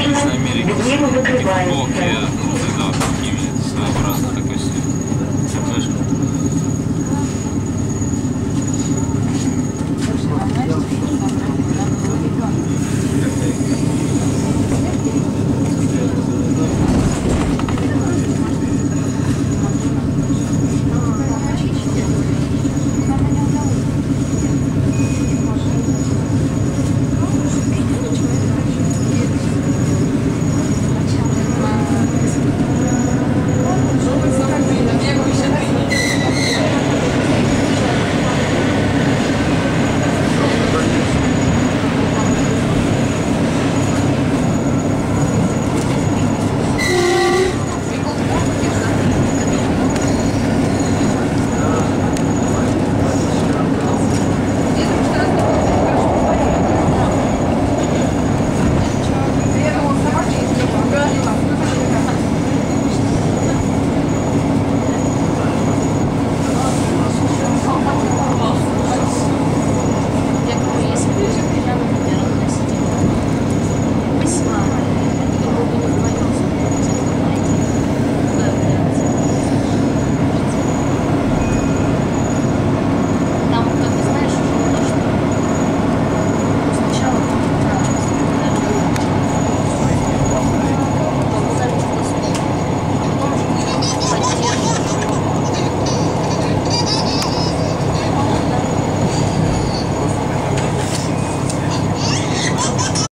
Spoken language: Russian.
Южной Америки. Где